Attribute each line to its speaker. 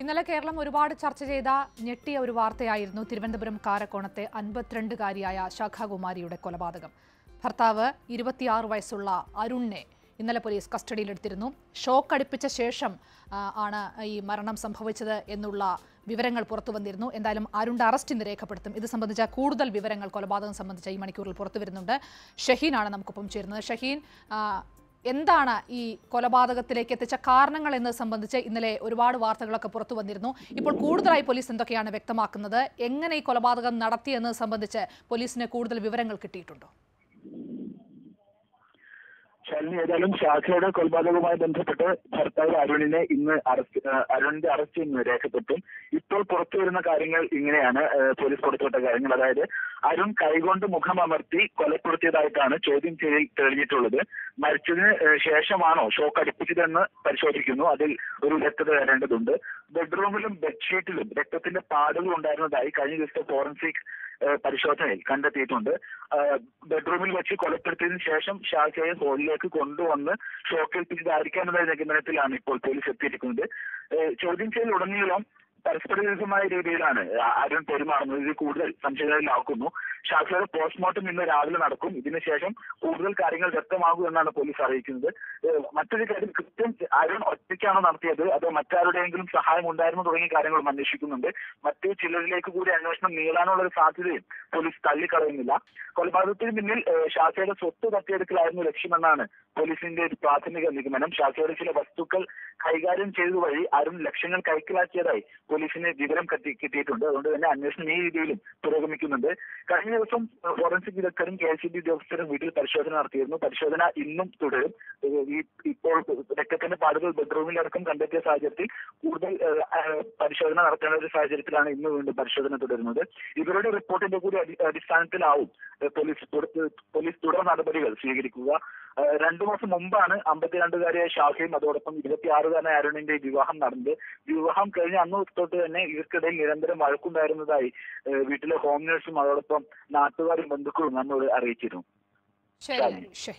Speaker 1: ഇന്നലെ കേരളം ഒരുപാട് ചർച്ച ചെയ്ത ഞെട്ടിയ ഒരു വാർത്തയായിരുന്നു തിരുവനന്തപുരം കാരക്കോണത്തെ അൻപത്തിരണ്ടുകാരിയായ ശാഖാകുമാരിയുടെ കൊലപാതകം. ഭർത്താവ് ഇരുപത്തിയാറ് വയസ്സുള്ള അരുണിനെ ഇന്നലെ പോലീസ് കസ്റ്റഡിയിലെടുത്തിരുന്നു. ഷോക്ക് അടുപ്പിച്ച ശേഷം ആണ് ഈ മരണം സംഭവിച്ചത് എന്നുള്ള വിവരങ്ങൾ പുറത്തു വന്നിരുന്നു. എന്തായാലും അരുണിന്റെ അറസ്റ്റ് ഇന്ന് രേഖപ്പെടുത്തും. ഇത് സംബന്ധിച്ച കൂടുതൽ വിവരങ്ങൾ കൊലപാതകം സംബന്ധിച്ച ഈ മണിക്കൂറിൽ പുറത്തു വരുന്നുണ്ട്. ഷഹീനാണ് നമുക്കൊപ്പം ചേരുന്നത്. ഷഹീൻ എന്താണ് ഈ കൊലപാതകത്തിലേക്ക് എത്തിച്ച കാരണങ്ങൾ എന്നത് സംബന്ധിച്ച് ഇന്നലെ ഒരുപാട് വാർത്തകളൊക്കെ പുറത്തു വന്നിരുന്നു. ഇപ്പോൾ കൂടുതലായി പോലീസ് എന്തൊക്കെയാണ് വ്യക്തമാക്കുന്നത്? എങ്ങനെ ഈ കൊലപാതകം നടത്തിയെന്നത് സംബന്ധിച്ച് പോലീസിന് കൂടുതൽ വിവരങ്ങൾ കിട്ടിയിട്ടുണ്ടോ?
Speaker 2: ശാലിനി ഏതായാലും ഷാഖയുടെ കൊലപാതകവുമായി ബന്ധപ്പെട്ട് ഭർത്താവ് അരുണിനെ ഇന്ന് അറസ്റ്റ് അരുണിന്റെ അറസ്റ്റ് ഇന്ന് രേഖപ്പെട്ടു ഇപ്പോൾ പുറത്തു വരുന്ന കാര്യങ്ങൾ ഇങ്ങനെയാണ് പോലീസ് പുറത്തുവിട്ട കാര്യങ്ങൾ. അതായത് അരുൺ കൈകൊണ്ട് മുഖം അമർത്തി കൊലപ്പെടുത്തിയതായിട്ടാണ് ചോദ്യം ചെയ്യൽ തെളിഞ്ഞിട്ടുള്ളത്. മരിച്ചതിന് ശേഷമാണോ ഷോക്ക് അടുപ്പിച്ചതെന്ന് പരിശോധിക്കുന്നു. അതിൽ ഒരു വ്യക്തത വരേണ്ടതുണ്ട്. ബെഡ്റൂമിലും ബെഡ്ഷീറ്റിലും രക്തത്തിന്റെ പാടുകൾ ഉണ്ടായിരുന്നതായി കഴിഞ്ഞ ദിവസത്തെ ഫോറൻസിക് പരിശോധനയിൽ കണ്ടെത്തിയിട്ടുണ്ട്. ബെഡ്റൂമിൽ വെച്ച് കൊലപ്പെടുത്തിയതിനു ശേഷം ഷാജയെ ഹോളിലേക്ക് കൊണ്ടുവന്ന് ഷോക്കേൽപ്പിച്ചതായിരിക്കാമെന്ന നിഗമനത്തിലാണ് ഇപ്പോൾ പോലീസ് എത്തിയിരിക്കുന്നത്. ചോദ്യം ചെയ്യൽ ഉടനീളം പരസ്പര വിരുദ്ധമായ രീതിയിലാണ് അരുൺ പെരുമാറുന്നത്. ഇത് കൂടുതൽ സംശയങ്ങളിലാക്കുന്നു. ഷാജയുടെ പോസ്റ്റ്മോർട്ടം ഇന്ന് രാവിലെ നടക്കും. ഇതിനുശേഷം കൂടുതൽ കാര്യങ്ങൾ വ്യക്തമാകും എന്നാണ് പോലീസ് അറിയിക്കുന്നത്. മറ്റൊരു കാര്യം കൃത്യം അരുൺ ഒറ്റയ്ക്കാണോ നടത്തിയത്? അത് മറ്റാരുടെയെങ്കിലും സഹായം ഉണ്ടായിരുന്നു തുടങ്ങിയ കാര്യങ്ങളും അന്വേഷിക്കുന്നുണ്ട്. മറ്റു ചിലരിലേക്ക് കൂടി അന്വേഷണം നീളാനുള്ള ഒരു സാധ്യതയും പോലീസ് തള്ളിക്കളയുന്നില്ല. കൊലപാതകത്തിന് പിന്നിൽ ഷാജയുടെ സ്വത്ത് തട്ടിയെടുക്കലായിരുന്നു ലക്ഷ്യമെന്നാണ് പോലീസിന്റെ ഒരു പ്രാഥമിക നിഗമനം. ഷാജയുടെ ചില വസ്തുക്കൾ കൈകാര്യം ചെയ്തു വഴി അരുൺ ലക്ഷങ്ങൾ കൈക്കലാക്കിയതായി പോലീസിന് വിവരം കത്തി- കിട്ടിയിട്ടുണ്ട്. അതുകൊണ്ട് തന്നെ അന്വേഷണം ഈ രീതിയിലും പുരോഗമിക്കുന്നുണ്ട്. കഴിഞ്ഞ ദിവസം ഫോറൻസിക് വിദഗ്ധരും കെ എസ് ഉദ്യോഗസ്ഥരും വീട്ടിൽ പരിശോധന നടത്തിയിരുന്നു. പരിശോധന ഇന്നും തുടരും. ഈ ഇപ്പോൾ രക്തത്തിന്റെ പാടുകൾ ബെഡ്റൂമിലടക്കം കണ്ടെത്തിയ സാഹചര്യത്തിൽ കൂടുതൽ പരിശോധന നടത്തേണ്ട ഒരു സാഹചര്യത്തിലാണ് ഇന്ന് വീണ്ടും പരിശോധന തുടരുന്നത്. ഇവരുടെ റിപ്പോർട്ടിന്റെ കൂടി അടി- അടിസ്ഥാനത്തിലാവും പോലീസ് പോലീസ് തുടർ നടപടികൾ സ്വീകരിക്കുക. രണ്ടു മാസം മുമ്പാണ് അമ്പത്തിരണ്ടുകാരിയായ ഷാഫിയും അതോടൊപ്പം ഇരുപത്തിയാറുകാരനായ അരുണിന്റെ വിവാഹം നടന്നത്. വിവാഹം കഴിഞ്ഞ അന്ന് തൊട്ട് തന്നെ ഇവർക്കിടയിൽ നിരന്തരം വഴക്കുണ്ടായിരുന്നതായി വീട്ടിലെ ഹോം നേഴ്സും അതോടൊപ്പം നാട്ടുകാരും ബന്ധുക്കളും നമ്മോട് അറിയിച്ചിരുന്നു.
Speaker 1: ശരി ശരി.